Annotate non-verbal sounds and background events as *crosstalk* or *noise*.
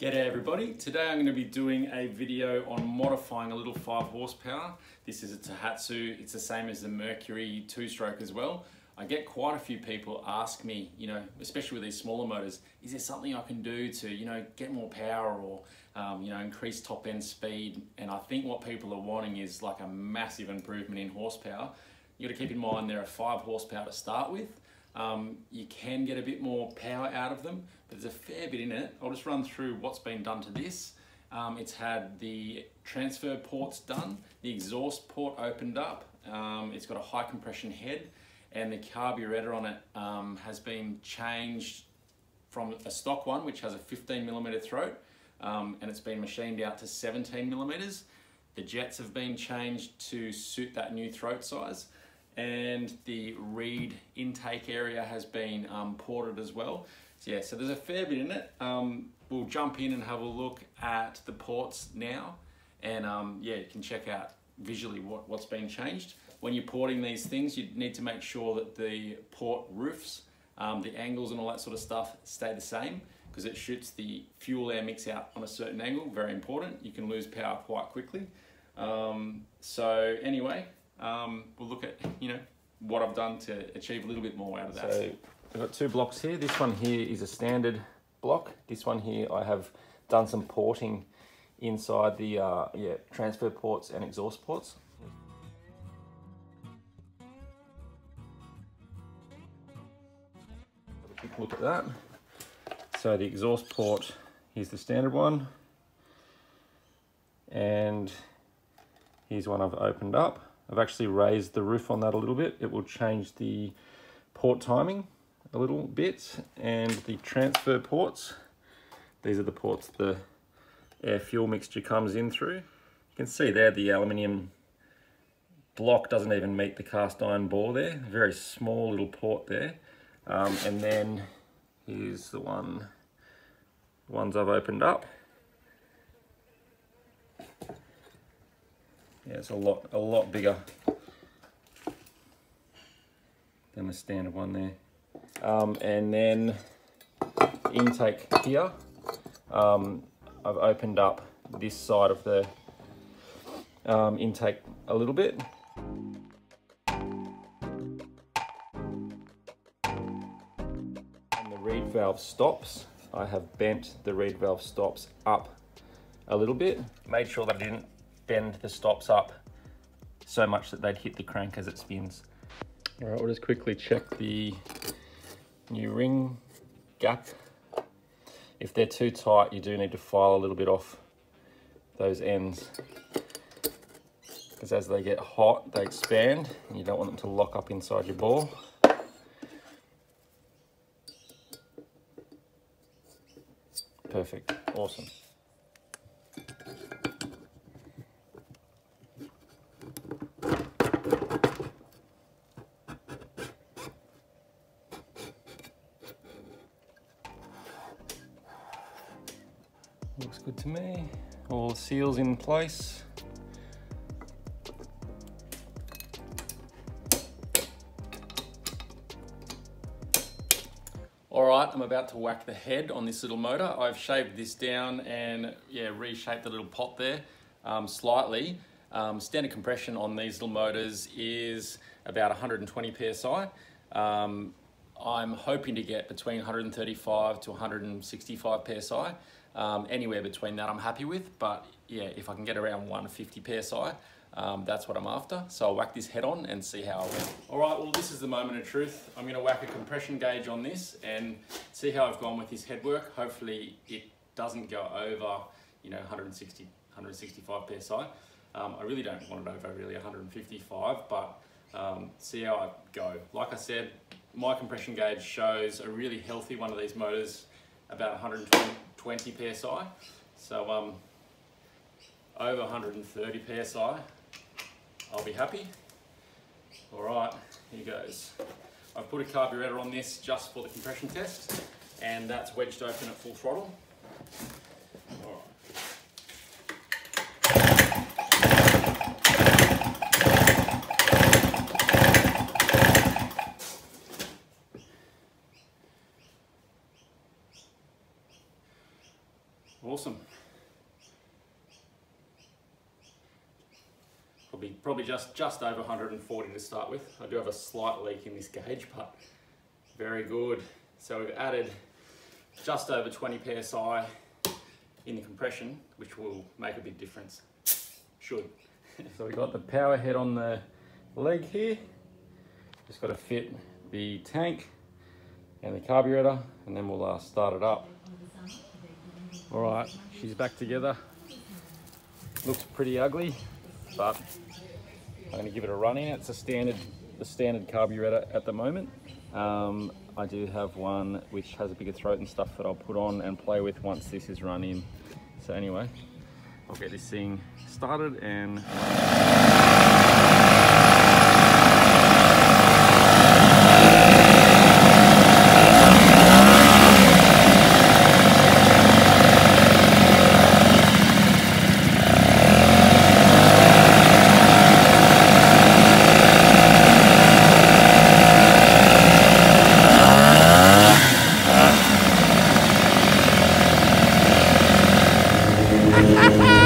G'day everybody. Today I'm going to be doing a video on modifying a little 5 horsepower. This is a Tohatsu. It's the same as the Mercury 2-stroke as well. I get quite a few people ask me, you know, especially with these smaller motors, is there something I can do to, you know, get more power or, um, you know, increase top end speed? And I think what people are wanting is like a massive improvement in horsepower. You got to keep in mind there are 5 horsepower to start with. Um, you can get a bit more power out of them, but there's a fair bit in it. I'll just run through what's been done to this. Um, it's had the transfer ports done, the exhaust port opened up, um, it's got a high compression head, and the carburetor on it um, has been changed from a stock one, which has a 15 millimeter throat, um, and it's been machined out to 17 millimeters. The jets have been changed to suit that new throat size and the reed intake area has been um, ported as well. So yeah, so there's a fair bit in it. Um, we'll jump in and have a look at the ports now and um, yeah, you can check out visually what, what's been changed. When you're porting these things, you need to make sure that the port roofs, um, the angles and all that sort of stuff stay the same because it shoots the fuel air mix out on a certain angle, very important. You can lose power quite quickly. Um, so anyway, um, we'll look at what I've done to achieve a little bit more out of that. So I've got two blocks here. This one here is a standard block. This one here I have done some porting inside the uh, yeah transfer ports and exhaust ports. Have a quick look at that. So the exhaust port, here's the standard one. And here's one I've opened up. I've actually raised the roof on that a little bit. It will change the port timing a little bit and the transfer ports. These are the ports the air fuel mixture comes in through. You can see there the aluminium block doesn't even meet the cast iron bore there. Very small little port there. Um, and then here's the one, ones I've opened up. Yeah, it's a lot, a lot bigger than the standard one there. Um, and then intake here, um, I've opened up this side of the um, intake a little bit. And the reed valve stops, I have bent the reed valve stops up a little bit. Made sure that I didn't bend the stops up so much that they'd hit the crank as it spins. All right, we'll just quickly check the new ring gap. If they're too tight, you do need to file a little bit off those ends because as they get hot, they expand and you don't want them to lock up inside your bore. Perfect, awesome. Looks good to me. All the seals in place. All right, I'm about to whack the head on this little motor. I've shaved this down and yeah, reshaped the little pot there um, slightly. Um, standard compression on these little motors is about 120 PSI. Um, I'm hoping to get between 135 to 165 PSI. Um, anywhere between that I'm happy with, but yeah, if I can get around 150 PSI, um, that's what I'm after. So I'll whack this head on and see how I went. All right, well this is the moment of truth. I'm gonna whack a compression gauge on this and see how I've gone with this head work. Hopefully it doesn't go over, you know, 160, 165 PSI. Um, I really don't want it over really 155, but um, see how I go. Like I said, my compression gauge shows a really healthy one of these motors, about 120 PSI. So um, over 130 PSI, I'll be happy. All right, here goes. I've put a carburetor on this just for the compression test, and that's wedged open at full throttle. All right. Awesome. Probably, probably just, just over 140 to start with. I do have a slight leak in this gauge, but very good. So we've added just over 20 PSI in the compression, which will make a big difference. Should. *laughs* so we've got the power head on the leg here. Just got to fit the tank and the carburetor and then we'll uh, start it up. All right, she's back together. Looks pretty ugly, but I'm gonna give it a run in. It's a standard, the standard carburetor at the moment. Um, I do have one which has a bigger throat and stuff that I'll put on and play with once this is run in. So anyway, I'll get this thing started and Ha ha ha!